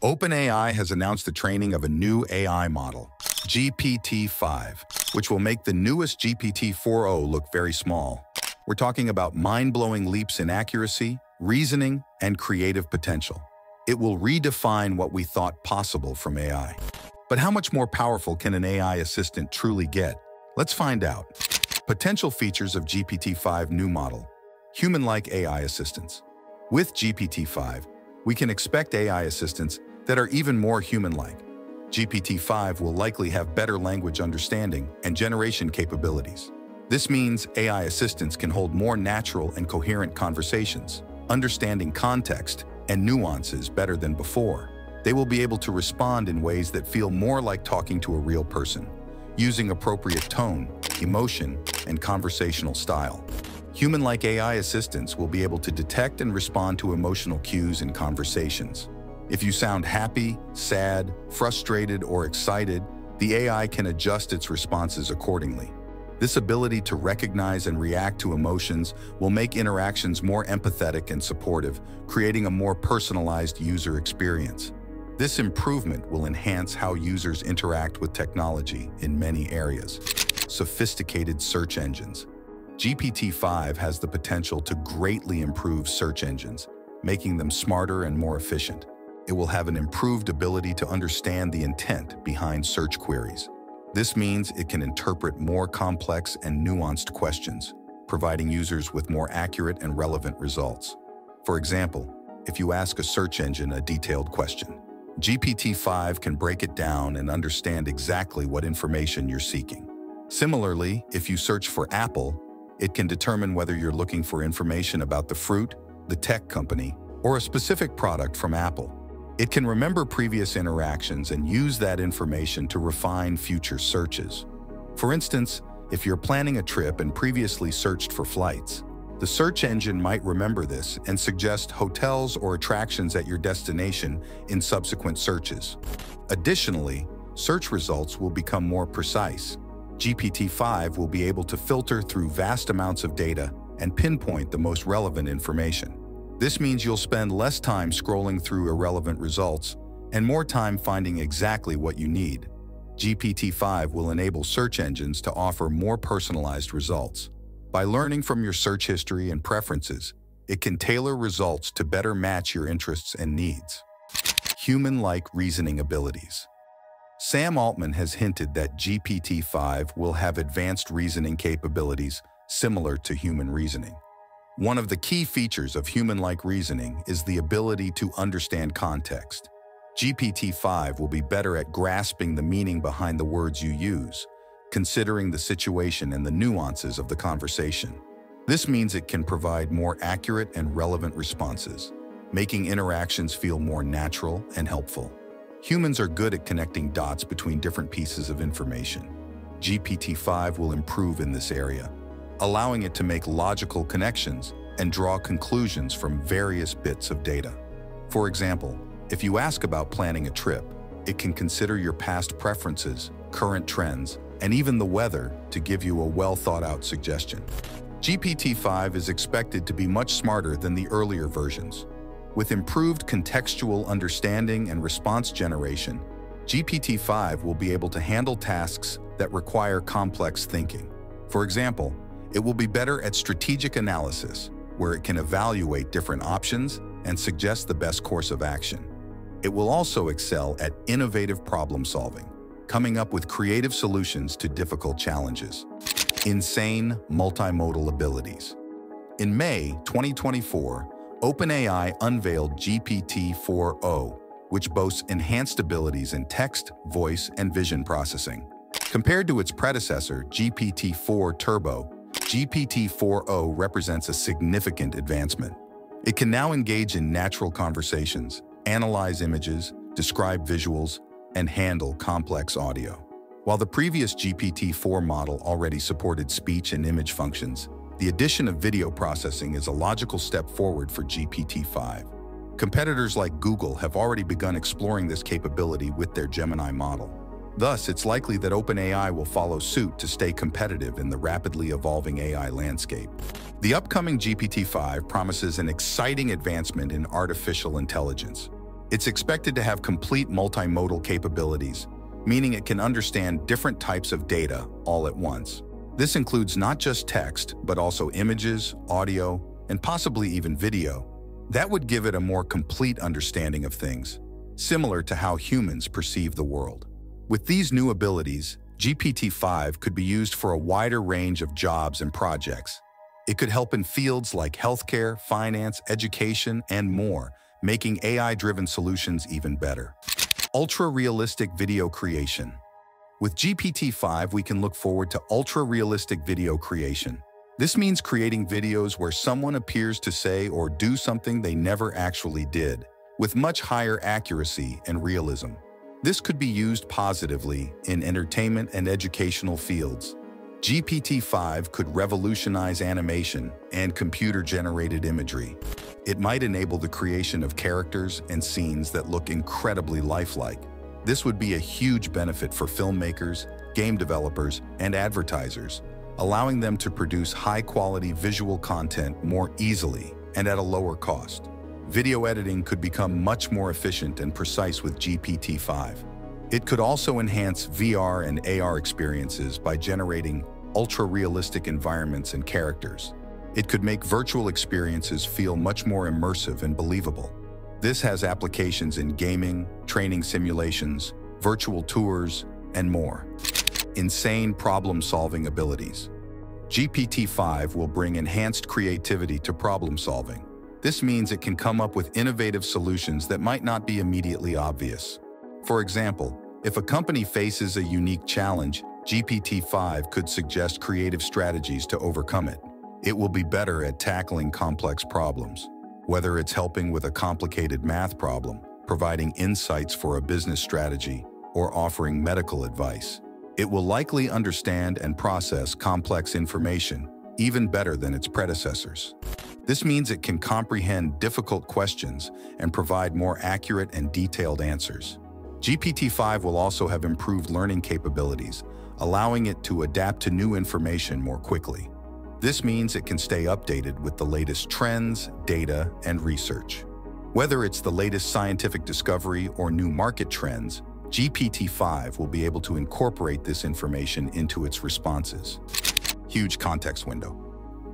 OpenAI has announced the training of a new AI model, GPT-5, which will make the newest GPT-4o look very small. We're talking about mind-blowing leaps in accuracy, reasoning, and creative potential. It will redefine what we thought possible from AI. But how much more powerful can an AI assistant truly get? Let's find out. Potential features of GPT-5 new model. Human-like AI assistants. With GPT-5, we can expect AI assistants that are even more human-like. GPT-5 will likely have better language understanding and generation capabilities. This means AI assistants can hold more natural and coherent conversations, understanding context and nuances better than before. They will be able to respond in ways that feel more like talking to a real person, using appropriate tone, emotion, and conversational style. Human-like AI assistants will be able to detect and respond to emotional cues in conversations. If you sound happy, sad, frustrated, or excited, the AI can adjust its responses accordingly. This ability to recognize and react to emotions will make interactions more empathetic and supportive, creating a more personalized user experience. This improvement will enhance how users interact with technology in many areas. Sophisticated search engines. GPT-5 has the potential to greatly improve search engines, making them smarter and more efficient it will have an improved ability to understand the intent behind search queries. This means it can interpret more complex and nuanced questions, providing users with more accurate and relevant results. For example, if you ask a search engine a detailed question, GPT-5 can break it down and understand exactly what information you're seeking. Similarly, if you search for Apple, it can determine whether you're looking for information about the fruit, the tech company, or a specific product from Apple. It can remember previous interactions and use that information to refine future searches. For instance, if you're planning a trip and previously searched for flights, the search engine might remember this and suggest hotels or attractions at your destination in subsequent searches. Additionally, search results will become more precise. GPT-5 will be able to filter through vast amounts of data and pinpoint the most relevant information. This means you'll spend less time scrolling through irrelevant results and more time finding exactly what you need. GPT-5 will enable search engines to offer more personalized results. By learning from your search history and preferences, it can tailor results to better match your interests and needs. Human-like reasoning abilities. Sam Altman has hinted that GPT-5 will have advanced reasoning capabilities similar to human reasoning. One of the key features of human-like reasoning is the ability to understand context. GPT-5 will be better at grasping the meaning behind the words you use, considering the situation and the nuances of the conversation. This means it can provide more accurate and relevant responses, making interactions feel more natural and helpful. Humans are good at connecting dots between different pieces of information. GPT-5 will improve in this area, allowing it to make logical connections and draw conclusions from various bits of data. For example, if you ask about planning a trip, it can consider your past preferences, current trends, and even the weather to give you a well-thought-out suggestion. GPT-5 is expected to be much smarter than the earlier versions. With improved contextual understanding and response generation, GPT-5 will be able to handle tasks that require complex thinking. For example, it will be better at strategic analysis, where it can evaluate different options and suggest the best course of action. It will also excel at innovative problem solving, coming up with creative solutions to difficult challenges. Insane multimodal abilities. In May 2024, OpenAI unveiled GPT-4o, which boasts enhanced abilities in text, voice, and vision processing. Compared to its predecessor, GPT-4 Turbo, GPT-4o represents a significant advancement. It can now engage in natural conversations, analyze images, describe visuals, and handle complex audio. While the previous GPT-4 model already supported speech and image functions, the addition of video processing is a logical step forward for GPT-5. Competitors like Google have already begun exploring this capability with their Gemini model. Thus, it's likely that OpenAI will follow suit to stay competitive in the rapidly evolving AI landscape. The upcoming GPT-5 promises an exciting advancement in artificial intelligence. It's expected to have complete multimodal capabilities, meaning it can understand different types of data all at once. This includes not just text, but also images, audio, and possibly even video. That would give it a more complete understanding of things, similar to how humans perceive the world. With these new abilities, GPT-5 could be used for a wider range of jobs and projects. It could help in fields like healthcare, finance, education, and more, making AI-driven solutions even better. Ultra-realistic video creation. With GPT-5, we can look forward to ultra-realistic video creation. This means creating videos where someone appears to say or do something they never actually did, with much higher accuracy and realism. This could be used positively in entertainment and educational fields. GPT-5 could revolutionize animation and computer-generated imagery. It might enable the creation of characters and scenes that look incredibly lifelike. This would be a huge benefit for filmmakers, game developers, and advertisers, allowing them to produce high-quality visual content more easily and at a lower cost video editing could become much more efficient and precise with GPT-5. It could also enhance VR and AR experiences by generating ultra-realistic environments and characters. It could make virtual experiences feel much more immersive and believable. This has applications in gaming, training simulations, virtual tours, and more. Insane problem-solving abilities. GPT-5 will bring enhanced creativity to problem-solving, this means it can come up with innovative solutions that might not be immediately obvious. For example, if a company faces a unique challenge, GPT-5 could suggest creative strategies to overcome it. It will be better at tackling complex problems, whether it's helping with a complicated math problem, providing insights for a business strategy, or offering medical advice. It will likely understand and process complex information even better than its predecessors. This means it can comprehend difficult questions and provide more accurate and detailed answers. GPT-5 will also have improved learning capabilities, allowing it to adapt to new information more quickly. This means it can stay updated with the latest trends, data, and research. Whether it's the latest scientific discovery or new market trends, GPT-5 will be able to incorporate this information into its responses. Huge context window.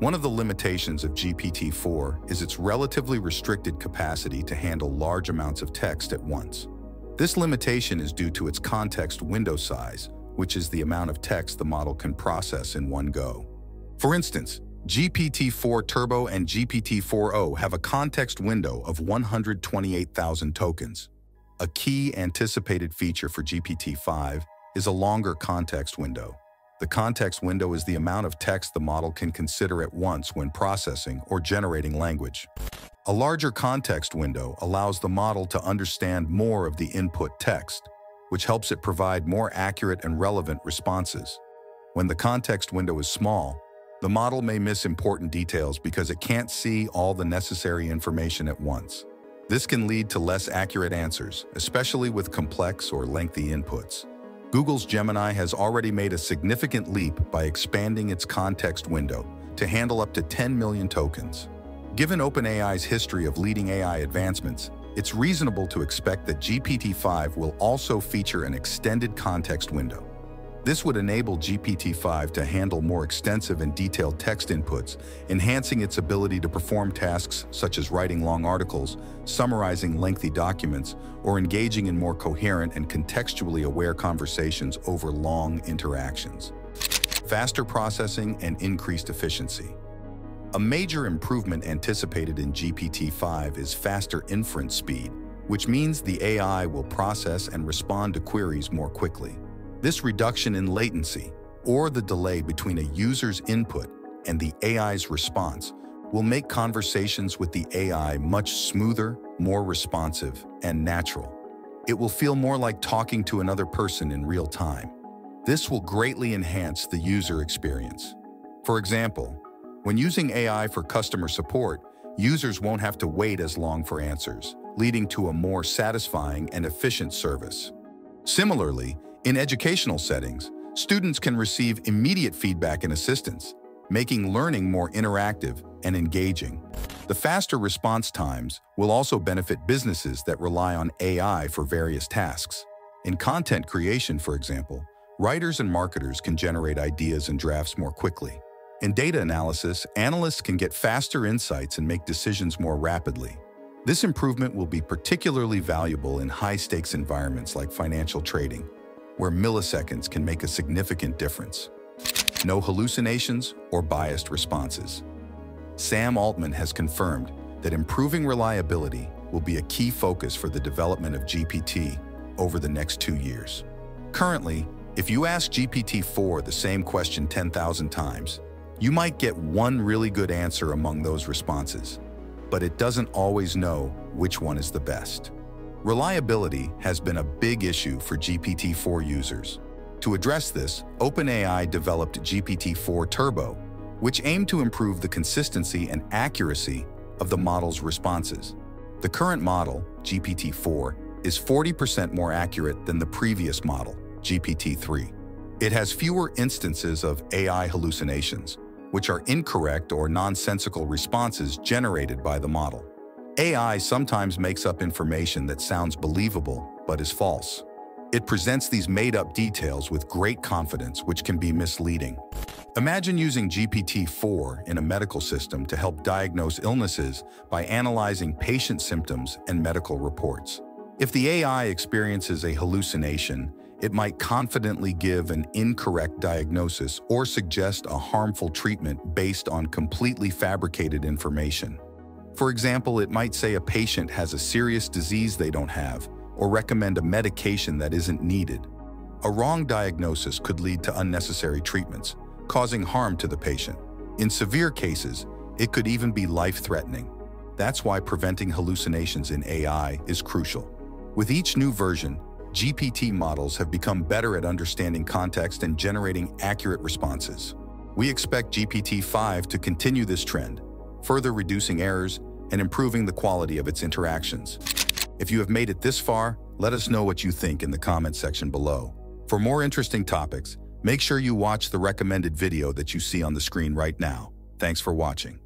One of the limitations of GPT-4 is its relatively restricted capacity to handle large amounts of text at once. This limitation is due to its context window size, which is the amount of text the model can process in one go. For instance, GPT-4 Turbo and GPT-4o have a context window of 128,000 tokens. A key anticipated feature for GPT-5 is a longer context window. The context window is the amount of text the model can consider at once when processing or generating language. A larger context window allows the model to understand more of the input text, which helps it provide more accurate and relevant responses. When the context window is small, the model may miss important details because it can't see all the necessary information at once. This can lead to less accurate answers, especially with complex or lengthy inputs. Google's Gemini has already made a significant leap by expanding its context window to handle up to 10 million tokens. Given OpenAI's history of leading AI advancements, it's reasonable to expect that GPT-5 will also feature an extended context window. This would enable GPT-5 to handle more extensive and detailed text inputs, enhancing its ability to perform tasks such as writing long articles, summarizing lengthy documents, or engaging in more coherent and contextually aware conversations over long interactions. Faster processing and increased efficiency. A major improvement anticipated in GPT-5 is faster inference speed, which means the AI will process and respond to queries more quickly. This reduction in latency, or the delay between a user's input and the AI's response, will make conversations with the AI much smoother, more responsive, and natural. It will feel more like talking to another person in real time. This will greatly enhance the user experience. For example, when using AI for customer support, users won't have to wait as long for answers, leading to a more satisfying and efficient service. Similarly, in educational settings, students can receive immediate feedback and assistance, making learning more interactive and engaging. The faster response times will also benefit businesses that rely on AI for various tasks. In content creation, for example, writers and marketers can generate ideas and drafts more quickly. In data analysis, analysts can get faster insights and make decisions more rapidly. This improvement will be particularly valuable in high-stakes environments like financial trading, where milliseconds can make a significant difference. No hallucinations or biased responses. Sam Altman has confirmed that improving reliability will be a key focus for the development of GPT over the next two years. Currently, if you ask GPT-4 the same question 10,000 times, you might get one really good answer among those responses, but it doesn't always know which one is the best. Reliability has been a big issue for GPT-4 users. To address this, OpenAI developed GPT-4 Turbo, which aimed to improve the consistency and accuracy of the model's responses. The current model, GPT-4, is 40% more accurate than the previous model, GPT-3. It has fewer instances of AI hallucinations, which are incorrect or nonsensical responses generated by the model. AI sometimes makes up information that sounds believable but is false. It presents these made-up details with great confidence, which can be misleading. Imagine using GPT-4 in a medical system to help diagnose illnesses by analyzing patient symptoms and medical reports. If the AI experiences a hallucination, it might confidently give an incorrect diagnosis or suggest a harmful treatment based on completely fabricated information. For example, it might say a patient has a serious disease they don't have or recommend a medication that isn't needed. A wrong diagnosis could lead to unnecessary treatments, causing harm to the patient. In severe cases, it could even be life-threatening. That's why preventing hallucinations in AI is crucial. With each new version, GPT models have become better at understanding context and generating accurate responses. We expect GPT-5 to continue this trend, further reducing errors and improving the quality of its interactions. If you have made it this far, let us know what you think in the comment section below. For more interesting topics, Make sure you watch the recommended video that you see on the screen right now. Thanks for watching.